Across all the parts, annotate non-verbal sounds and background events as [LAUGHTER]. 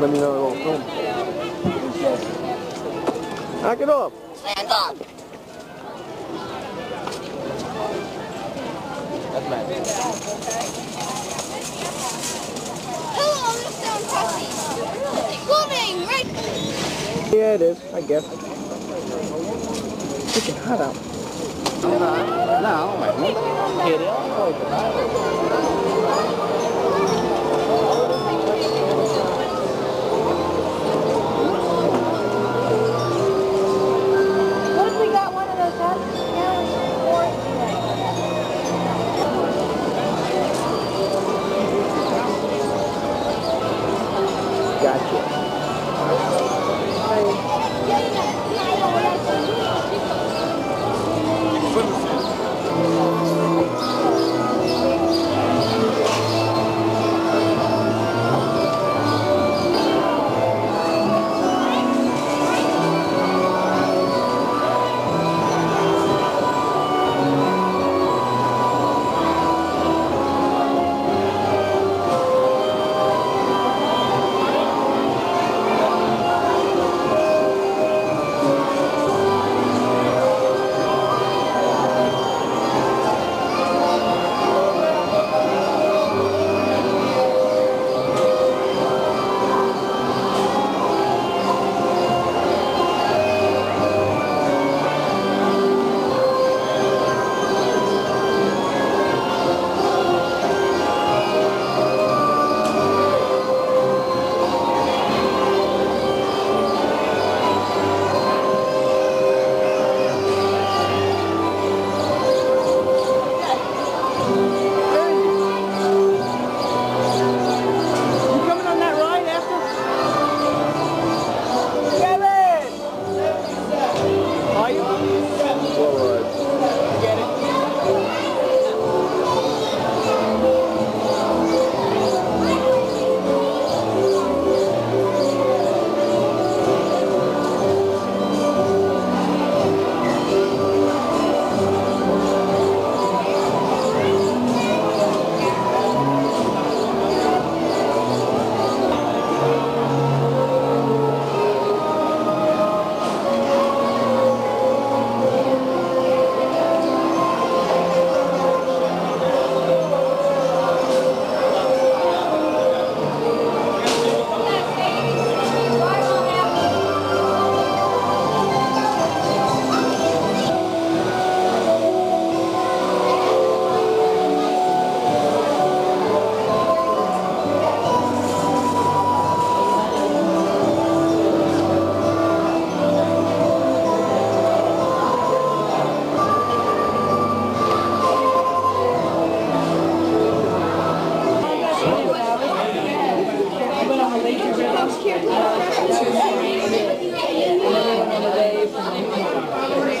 Let me know a little film. Knock it off. Stand up. That's mad. Hello, Mr. Pussy. Swimming, right? Yeah, it is, I guess. Freaking hot out. Não, mas não querer é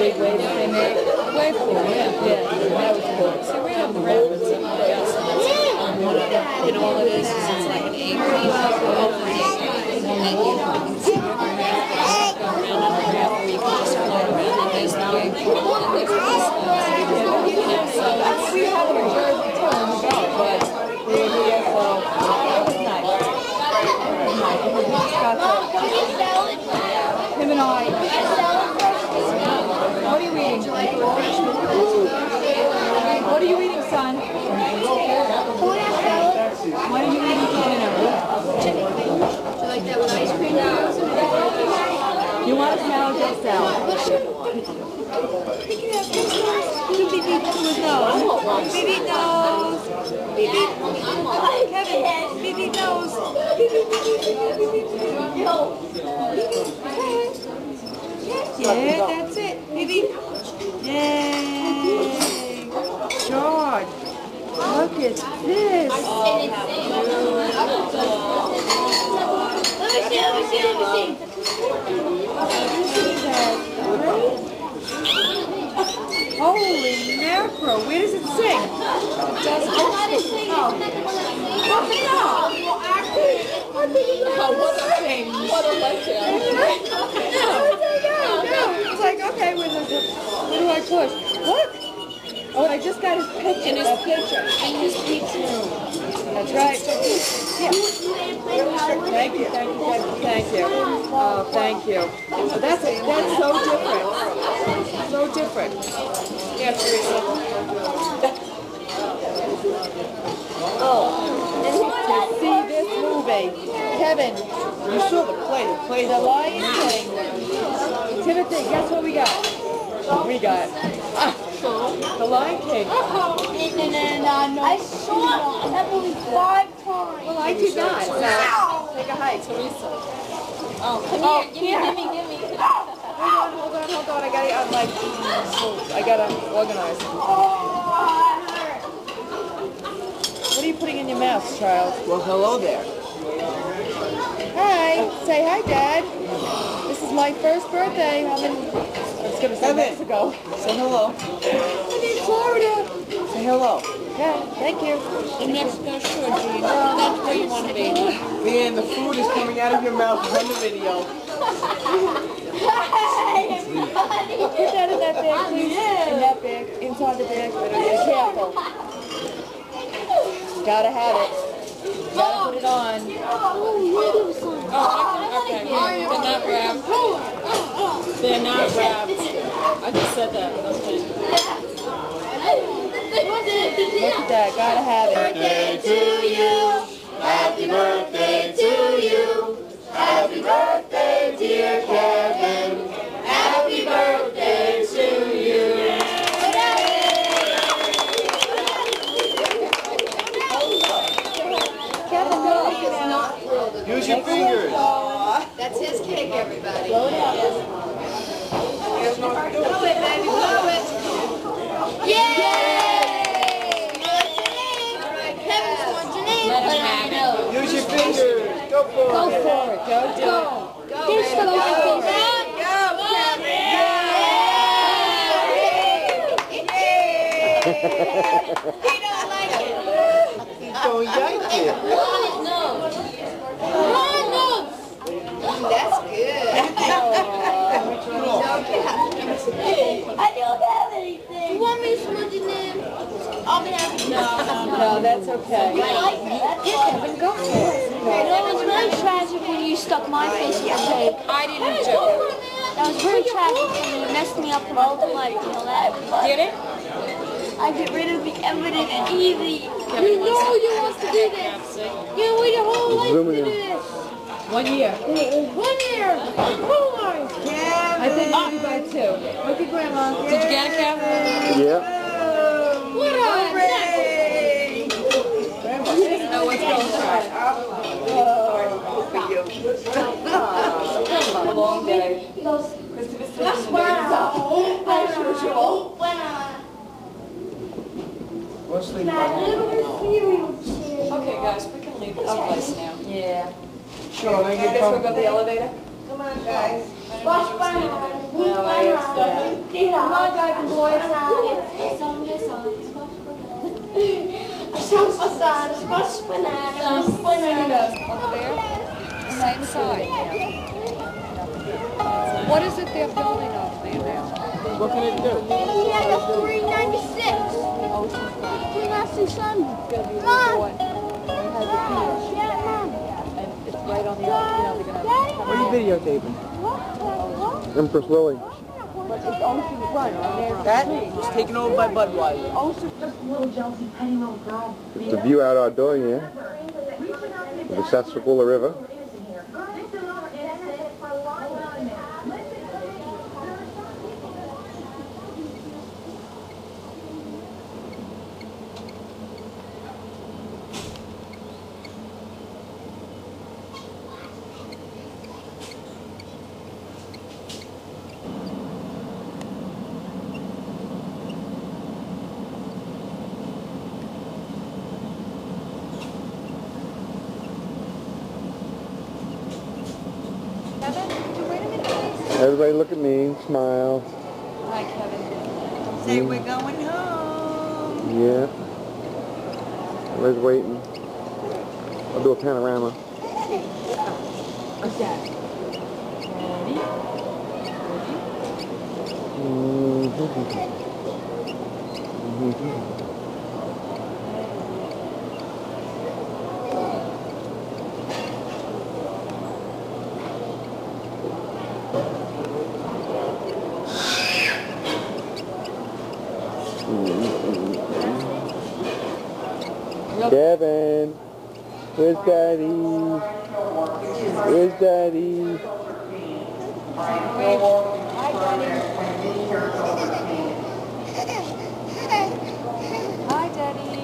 Big wave that they made. Wave pool, yeah. Yeah, that was cool. So right on the rapids and all um, You know, all it is, is it's like an eight feet over the feet. Go around on a raft where you can just float around and there's the wave pool and there's the spots. You know, so it's- We have it in Jersey too, and we go, but we were here, so it was nice. It was nice. It was got to- Him and I. What are you eating? What are you eating, son? What are you eating for dinner? like that with ice cream? You want a salad salad? Nose. Nose. Beep, beep. Kevin, beep, beep, nose. Yeah, that's it. Beep. Yay. George, look at this. Let me see, let me see, let me. Holy mackerel, where does it sing? Oh, what a thing. What a letdown. Like, okay, where, the, where do I push? Look! Oh, I just got his picture. In his picture, in his picture room. That's right. Yeah. Thank you, thank you, thank you, thank you. Oh, thank you. Oh, that's, that's so different. So different. Yeah, Teresa. Oh, this movie. Kevin, you saw the play, the play, The Lion King. Timothy, guess what we got? We got, ah, The Lion King. I saw that movie five times. Well, I did not. So take a hike, Teresa. Oh, come Oh, here, give me, give me, give [LAUGHS] me. Hold on, hold on, hold on. I gotta, I'm like, I gotta organize. What are you putting in your mouth, child? Well, hello there. Hi. Say hi, Dad. This is my first birthday. I'm in, I was gonna say Evan. Mexico. Say hello. I'm in Florida. Say hello. Yeah, thank you. In Mexico, sure, Gene. That's where you want to be. Man, the food is coming out of your mouth on the video. Put that in that bag, please. In that bag, inside the bag. Be careful. Gotta have it. Gotta put it on. Oh, okay. They're not wrapped. They're not wrapped. I just said that. Okay. Look at that. Gotta have it. Happy Birthday to you. Happy birthday That's his cake, everybody. Blow it out. Blow it, baby, blow it. Yay! Kevin's wants your name. Let him have. Use your fingers. Go for Go it. for it. Go do it. Go, This baby, goes go. with that. He's going yanky. That's good. I don't have anything. You want me to smudge your name? I'll be happy. No, No, that's okay. Kevin, go for it. That was really tragic when you stuck my face in your cake. I didn't do it. That was very tragic when you messed me up for my whole life. You know that? Did it? I get rid of the evidence easy. You know you want to do this. You wait your whole life to do this. One year. One year. Oh my. I think maybe by two. Look at Grandma. Did you get it, Kevin? Yeah. What a Grandma. She doesn't know what's going on. A long day. Christopher's sitting in the As usual. We'll sleep Okay, guys, we can leave this place now. Yeah. Sure, I then you guess we'll come. go the elevator. Come on, guys. Well, I guess that. Come on, guys, boys. Some facade, some banana, some banana. Over there? Same side. What is it they're building over there now? What can it do? Yeah, that's 396. Three ninety oh, seven. Come on. Yeah, Mom. And it's right on the, you know, they're gonna Daddy. What are you videotaping? What? Empress Lily. But it's Ocean Run on there. That is taken over by Budweiser. Ocean. It's the view out our door, yeah. Of the Sassagoula River. Kevin, could you wait a minute, please? Everybody look at me smile. Hi, Kevin. Say mm. we're going home. Yeah. Everybody's waiting. I'll do a panorama. Mhm. Kevin, where's Daddy? Where's Daddy? Hi, Daddy. Hi, Daddy.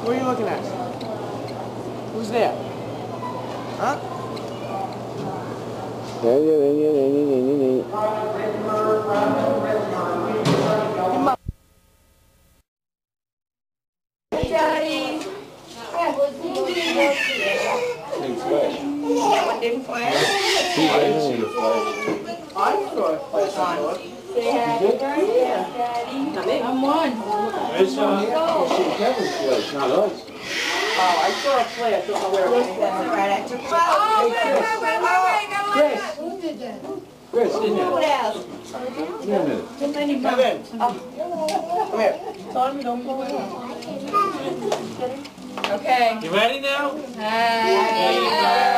What are you looking at? Who's there? Huh? Daddy, daddy, daddy, daddy, daddy. I saw it flash on. I'm one. Uh, oh, I saw a flash. I don't know where it came from. Oh, wait, wait, wait, wait, wait, Chris, Who did that? Chris, in there. Who else? Come in. Oh. Come here. Okay. You ready now? Happy birthday